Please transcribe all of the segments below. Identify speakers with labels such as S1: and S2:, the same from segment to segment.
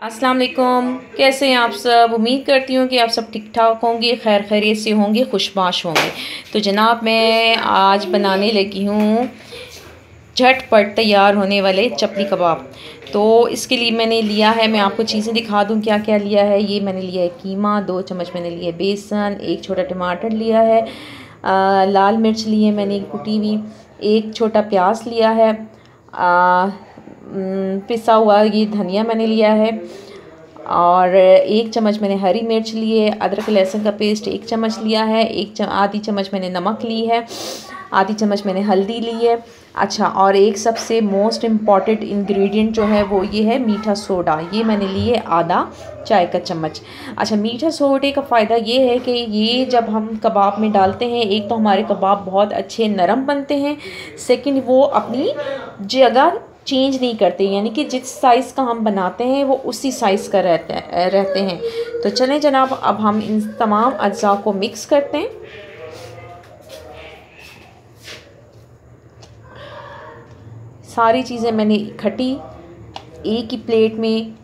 S1: अस्सलाम वालेकुम कैसे हैं आप सब? उम्मीद करती हूँ कि आप सब ठीक ठाक होंगे खैर खैरियत से होंगे खुशबाश होंगे। तो जनाब मैं आज बनाने लगी हूँ झटपट तैयार होने वाले चपली कबाब। तो इसके लिए मैंने लिया है मैं आपको चीज़ें दिखा दूँ क्या क्या लिया है। ये मैंने लिया है कीमा दो चम्मच मैंने है बेसन एक छोटा टमाटर लिया है आ, लाल मिर्च लिए मैंने कुटी हुई एक छोटा प्याज लिया है आ, पिसा हुआ ये धनिया मैंने लिया है और एक चम्मच मैंने हरी मिर्च लिए अदरक लहसुन का पेस्ट एक चम्मच लिया है एक चम, आधी चम्मच मैंने नमक ली है आधी चम्मच मैंने हल्दी ली है। अच्छा और एक सबसे मोस्ट इंपॉर्टेंट इंग्रेडिएंट जो है वो ये है मीठा सोडा ये मैंने लिए आधा चाय का चम्मच। अच्छा मीठा सोडे का फ़ायदा ये है कि ये जब हम कबाब में डालते हैं एक तो हमारे कबाब बहुत अच्छे नरम बनते हैं सेकंड वो अपनी जगह चेंज नहीं करते, यानी कि जिस साइज़ का हम बनाते हैं, वो उसी साइज़ का रहते हैं रहते हैं। तो चलें जनाब, अब हम इन तमाम अज्जा को मिक्स करते हैं। सारी चीज़ें मैंने इकट्ठी, एक ही प्लेट में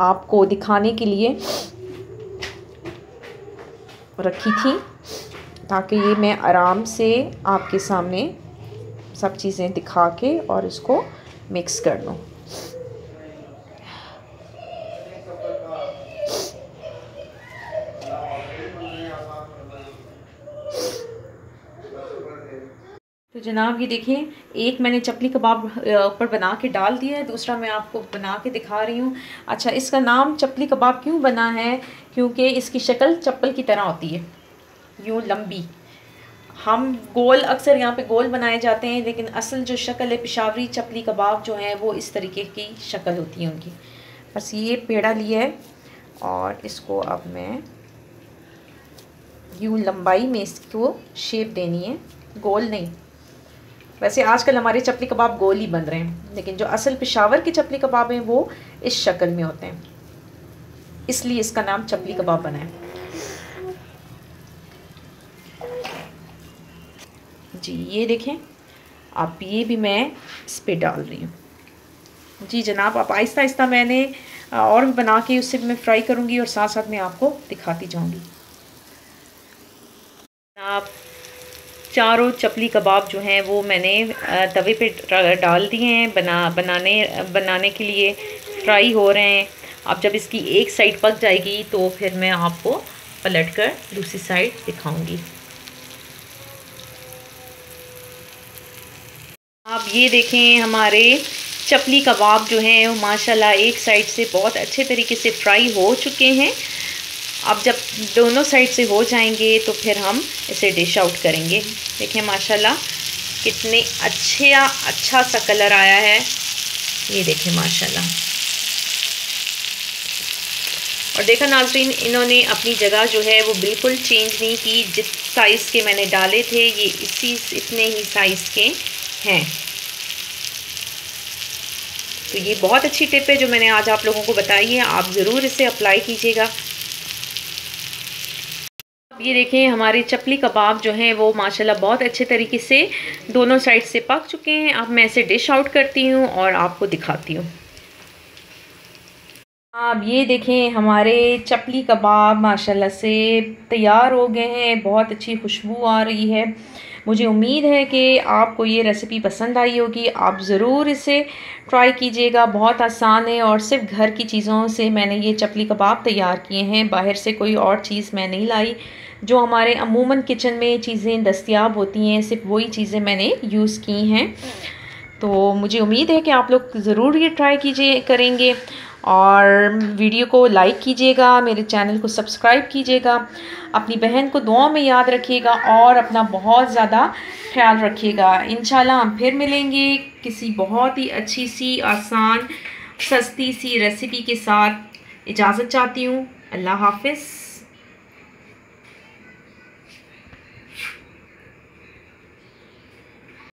S1: आपको दिखाने के लिए रखी थी, ताकि ये मैं आराम से आपके सामने सब चीज़ें दिखा के और इसको मिक्स कर लूँ। तो जनाब ये देखिए, एक मैंने चपली कबाब ऊपर बना के डाल दिया है, दूसरा मैं आपको बना के दिखा रही हूँ। अच्छा इसका नाम चपली कबाब क्यों बना है? क्योंकि इसकी शक्ल चप्पल की तरह होती है, यूँ लंबी। हम गोल अक्सर यहाँ पे गोल बनाए जाते हैं, लेकिन असल जो शक्ल है, पिशावरी चपली कबाब जो है, वो इस तरीके की शक्ल होती है उनकी। बस ये पेड़ा लिया है और इसको अब मैं यूँ लंबाई में इसको शेप देनी है। गोल नहीं। वैसे आजकल हमारे चपली कबाब गोल ही बन रहे हैं, लेकिन जो असल पिशावर के चपली कबाब हैं, वो इस शक्ल में होते हैं। इसलिए इसका नाम चपली कबाब बना है। जी, ये देखें। आप ये भी मैं इस पर डाल रही हूँ। जी जनाब, आप आहिस्ता आहिस्ता मैंने और भी बना के उससे मैं फ्राई करूँगी और साथ साथ मैं आपको दिखाती जाऊँगी। आप चारों चपली कबाब जो हैं वो मैंने तवे पे डाल दिए हैं, बना, बनाने बनाने के लिए फ्राई हो रहे हैं। अब जब इसकी एक साइड पक जाएगी तो फिर मैं आपको पलट कर दूसरी साइड दिखाऊँगी। आप ये देखें, हमारे चपली कबाब जो हैं, वो माशाल्लाह एक साइड से बहुत अच्छे तरीके से फ्राई हो चुके हैं। अब जब दोनों साइड से हो जाएँगे तो फिर हम इसे डिश आउट करेंगे। देखें माशाल्लाह कितने अच्छे अच्छा सा कलर आया है। ये देखें, माशाल्लाह। और देखा, नाजरीन, इन्होंने अपनी जगह जो है, वो बिल्कुल चेंज नहीं की। जिस साइज़ के मैंने डाले थे, ये इसी, इतने ही साइज़ के हैं। तो ये बहुत अच्छी टिप है जो मैंने आज आप लोगों को बताई है, आप ज़रूर इसे अप्लाई कीजिएगा। अब ये देखें, हमारे चपली कबाब जो हैं, वो माशाल्लाह बहुत अच्छे तरीके से दोनों साइड से पक चुके हैं। अब मैं इसे डिश आउट करती हूँ और आपको दिखाती हूँ। अब ये देखें, हमारे चपली कबाब माशाल्लाह से तैयार हो गए हैं। बहुत अच्छी खुशबू आ रही है। मुझे उम्मीद है कि आपको ये रेसिपी पसंद आई होगी। आप ज़रूर इसे ट्राई कीजिएगा। बहुत आसान है और सिर्फ़ घर की चीज़ों से मैंने ये चपली कबाब तैयार किए हैं। बाहर से कोई और चीज़ मैं नहीं लाई। जो हमारे अमूमन किचन में चीज़ें दस्तियाब होती हैं, सिर्फ़ वही चीज़ें मैंने यूज़ की हैं। तो मुझे उम्मीद है कि आप लोग ज़रूर ये ट्राई कीजिए करेंगे और वीडियो को लाइक कीजिएगा, मेरे चैनल को सब्सक्राइब कीजिएगा, अपनी बहन को दुआ में याद रखिएगा और अपना बहुत ज़्यादा ख्याल रखिएगा। इन हम फिर मिलेंगे किसी बहुत ही अच्छी सी, आसान, सस्ती सी रेसिपी के साथ। इजाज़त चाहती हूँ। अल्लाह हाफिज़।